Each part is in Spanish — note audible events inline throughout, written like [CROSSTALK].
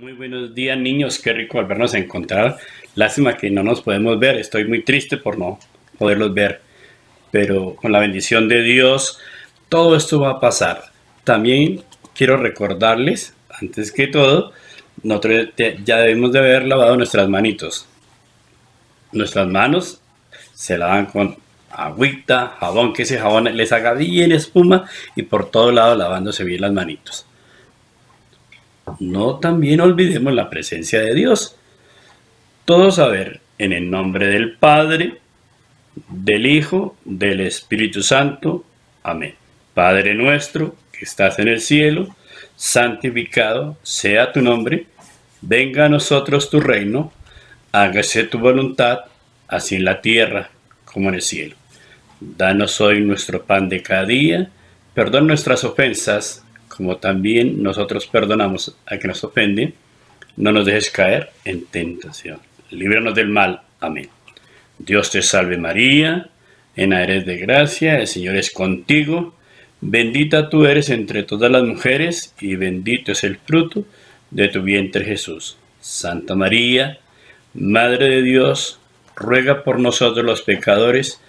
Muy buenos días niños, qué rico volvernos a encontrar. Lástima que no nos podemos ver, estoy muy triste por no poderlos ver, pero con la bendición de Dios todo esto va a pasar. También quiero recordarles, antes que todo, nosotros ya debemos de haber lavado nuestras manitos. Nuestras manos se lavan con agüita, jabón, que ese jabón les haga bien espuma y por todo lado lavándose bien las manitos no también olvidemos la presencia de Dios. Todos a ver, en el nombre del Padre, del Hijo, del Espíritu Santo. Amén. Padre nuestro, que estás en el cielo, santificado sea tu nombre, venga a nosotros tu reino, hágase tu voluntad, así en la tierra como en el cielo. Danos hoy nuestro pan de cada día, perdón nuestras ofensas, como también nosotros perdonamos a que nos ofende, no nos dejes caer en tentación. Líbranos del mal. Amén. Dios te salve María, en eres de gracia, el Señor es contigo, bendita tú eres entre todas las mujeres y bendito es el fruto de tu vientre Jesús. Santa María, Madre de Dios, ruega por nosotros los pecadores,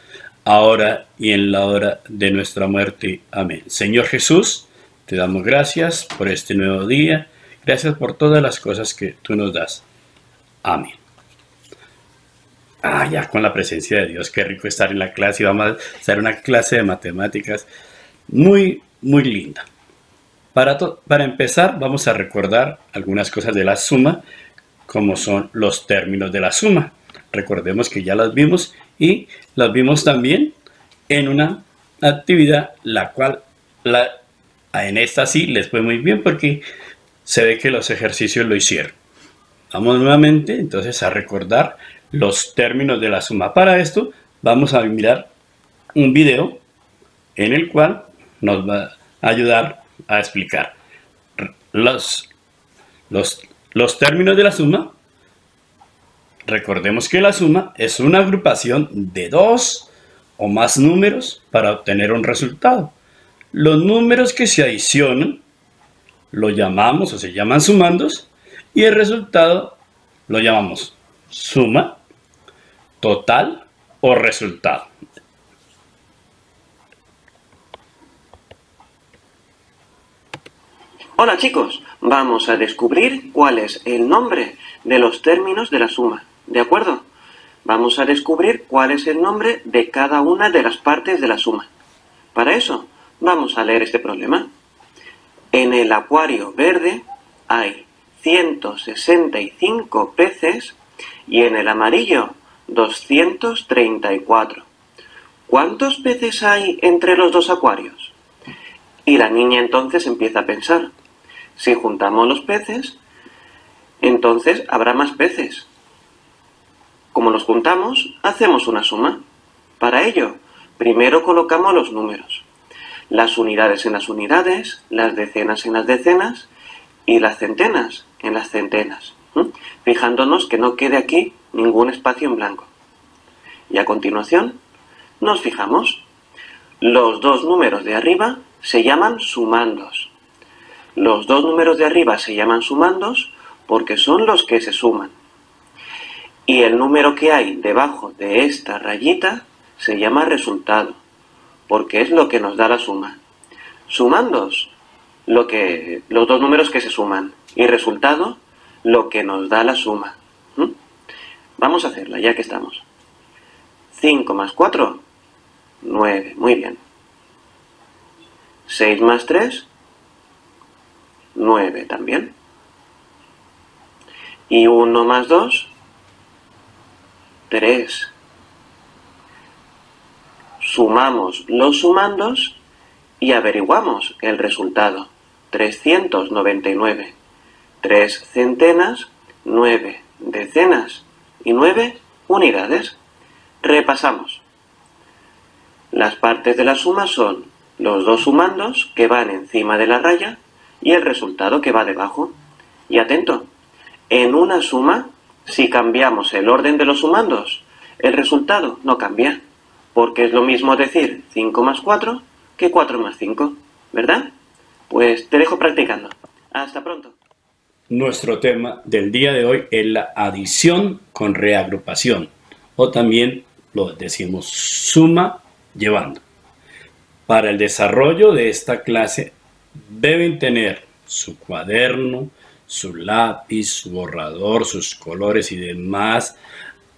ahora y en la hora de nuestra muerte. Amén. Señor Jesús, te damos gracias por este nuevo día. Gracias por todas las cosas que tú nos das. Amén. Ah, ya con la presencia de Dios, qué rico estar en la clase. Y vamos a hacer una clase de matemáticas muy, muy linda. Para, para empezar, vamos a recordar algunas cosas de la suma, como son los términos de la suma. Recordemos que ya las vimos y las vimos también en una actividad la cual la en esta sí les fue muy bien porque se ve que los ejercicios lo hicieron. Vamos nuevamente entonces a recordar los términos de la suma. Para esto vamos a mirar un video en el cual nos va a ayudar a explicar los, los, los términos de la suma. Recordemos que la suma es una agrupación de dos o más números para obtener un resultado. Los números que se adicionan lo llamamos o se llaman sumandos y el resultado lo llamamos suma, total o resultado. Hola chicos, vamos a descubrir cuál es el nombre de los términos de la suma, ¿de acuerdo? Vamos a descubrir cuál es el nombre de cada una de las partes de la suma. Para eso, Vamos a leer este problema. En el acuario verde hay 165 peces y en el amarillo 234. ¿Cuántos peces hay entre los dos acuarios? Y la niña entonces empieza a pensar, si juntamos los peces, entonces habrá más peces. Como los juntamos, hacemos una suma. Para ello, primero colocamos los números las unidades en las unidades, las decenas en las decenas y las centenas en las centenas, fijándonos que no quede aquí ningún espacio en blanco. Y a continuación nos fijamos, los dos números de arriba se llaman sumandos. Los dos números de arriba se llaman sumandos porque son los que se suman. Y el número que hay debajo de esta rayita se llama resultado porque es lo que nos da la suma. Sumandos, lo que, los dos números que se suman. Y resultado, lo que nos da la suma. ¿Mm? Vamos a hacerla, ya que estamos. 5 más 4, 9. Muy bien. 6 más 3, 9 también. Y 1 más 2, 3 sumamos los sumandos y averiguamos el resultado. 399. 3 centenas, 9 decenas y 9 unidades. Repasamos. Las partes de la suma son los dos sumandos que van encima de la raya y el resultado que va debajo. Y atento, en una suma, si cambiamos el orden de los sumandos, el resultado no cambia porque es lo mismo decir 5 más 4 que 4 más 5, ¿verdad? Pues te dejo practicando. Hasta pronto. Nuestro tema del día de hoy es la adición con reagrupación o también lo decimos suma llevando. Para el desarrollo de esta clase deben tener su cuaderno, su lápiz, su borrador, sus colores y demás.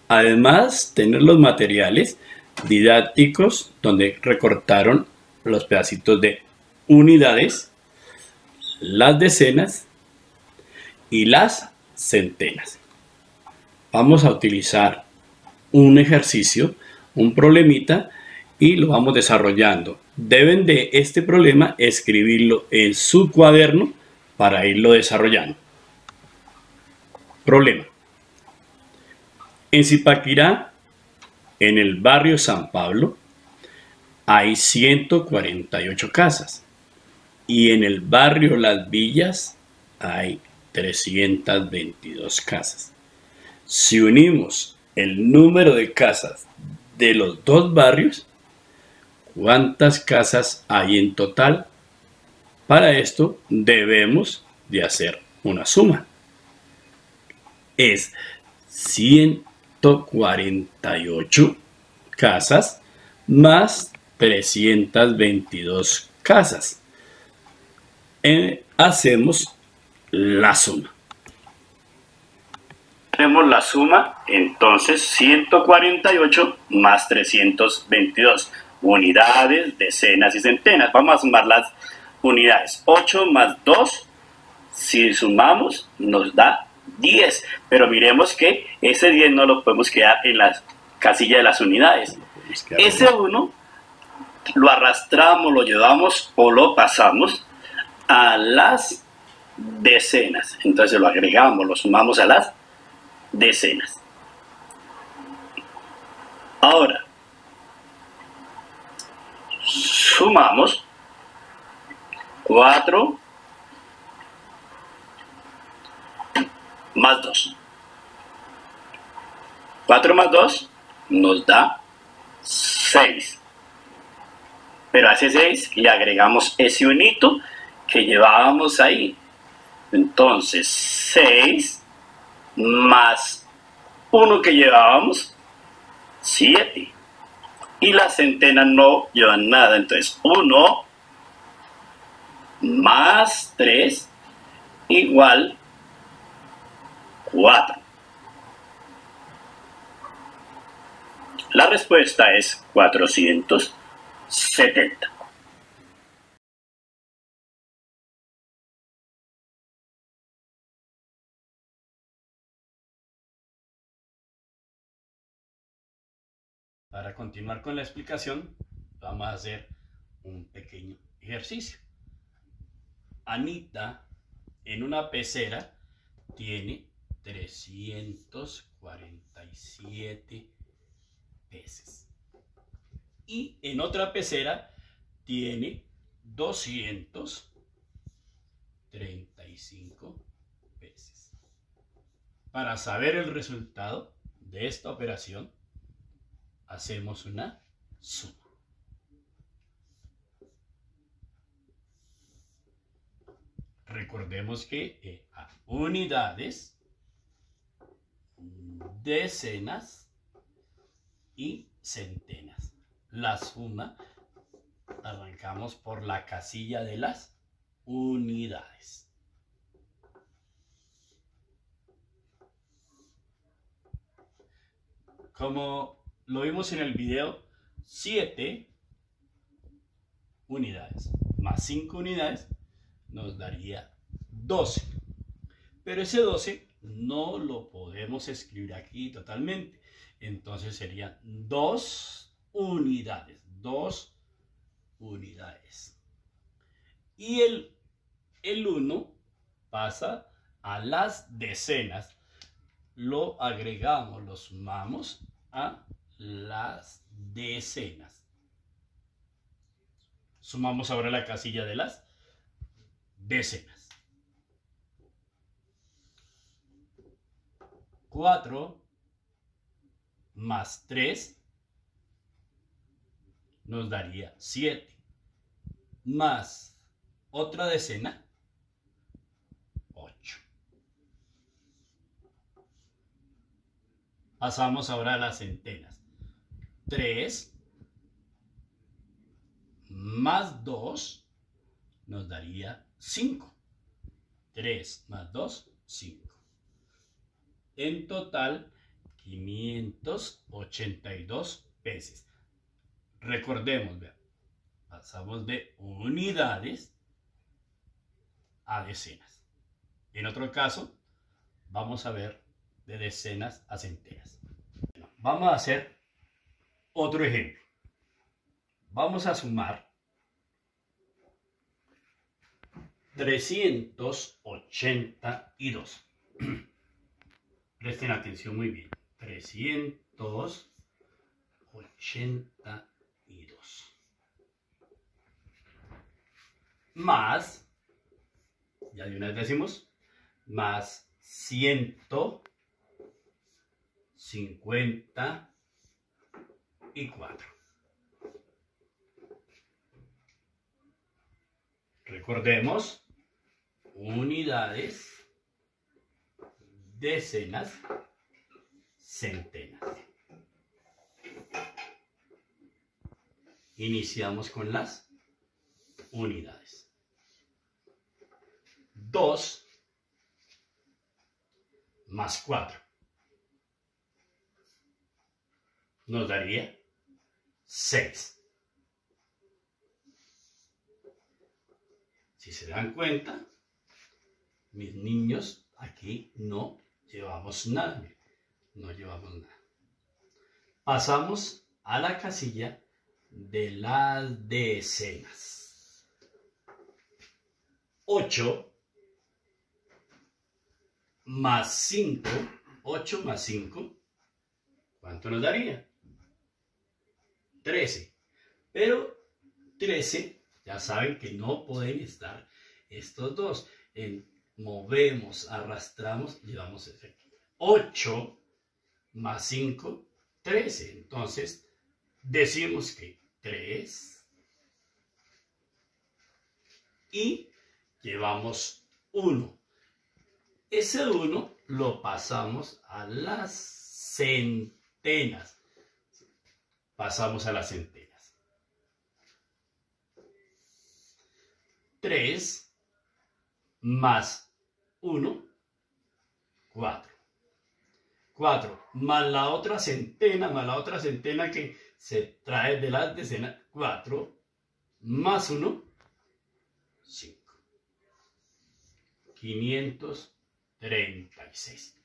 Además, tener los materiales didácticos donde recortaron los pedacitos de unidades, las decenas y las centenas. Vamos a utilizar un ejercicio, un problemita y lo vamos desarrollando. Deben de este problema escribirlo en su cuaderno para irlo desarrollando. Problema. En Zipaquirá, en el barrio San Pablo, hay 148 casas y en el barrio Las Villas hay 322 casas. Si unimos el número de casas de los dos barrios, ¿cuántas casas hay en total? Para esto debemos de hacer una suma. Es 148 casas más 322 casas. Eh, hacemos la suma. Tenemos la suma, entonces 148 más 322 unidades, decenas y centenas. Vamos a sumar las unidades. 8 más 2, si sumamos, nos da 10. Pero miremos que ese 10 no lo podemos quedar en la casilla de las unidades. Ese 1 lo arrastramos, lo llevamos o lo pasamos a las decenas. Entonces lo agregamos, lo sumamos a las decenas. Ahora, sumamos 4 más 2. 4 más 2 nos da 6. Pero a ese 6 le agregamos ese unito que llevábamos ahí. Entonces, 6 más 1 que llevábamos, 7. Y las centenas no llevan nada. Entonces, 1 más 3 igual 4. La respuesta es 470. Para continuar con la explicación, vamos a hacer un pequeño ejercicio. Anita en una pecera tiene 347 peces. Y en otra pecera tiene 235 peces. Para saber el resultado de esta operación, hacemos una suma. Recordemos que eh, a unidades, decenas y centenas. La suma arrancamos por la casilla de las unidades. Como lo vimos en el video, 7 unidades más 5 unidades nos daría 12. Pero ese 12 no lo podemos escribir aquí totalmente. Entonces serían 2 unidades. 2 unidades. Y el, el 1 pasa a las decenas. Lo agregamos, lo sumamos a las decenas. Sumamos ahora la casilla de las decenas. 4 más 3 nos daría 7. Más otra decena, 8. Pasamos ahora a las centenas. 3 más 2 nos daría 5. 3 más 2, 5. En total, 582 peces. Recordemos, vean, pasamos de unidades a decenas. En otro caso, vamos a ver de decenas a centenas. vamos a hacer otro ejemplo. Vamos a sumar 382. [CLEARS THROAT] Presten atención muy bien. 382. Más, ya de una vez decimos, más 154. Recordemos, unidades, decenas, centenas. Iniciamos con las unidades. 2 más 4 nos daría 6. Si se dan cuenta, mis niños aquí no llevamos nada. No llevamos nada. Pasamos a la casilla de las decenas. 8 más 5, 8 más 5, ¿cuánto nos daría? 13. Pero 13, ya saben que no pueden estar estos dos. En, movemos, arrastramos, llevamos ese 8 más 5, 13. Entonces, decimos que 3 y llevamos 1. Ese 1 lo pasamos a las centenas. Pasamos a las centenas. 3 más 1, 4. 4 más la otra centena, más la otra centena que se trae de las decenas, 4 más 1, 5. 536.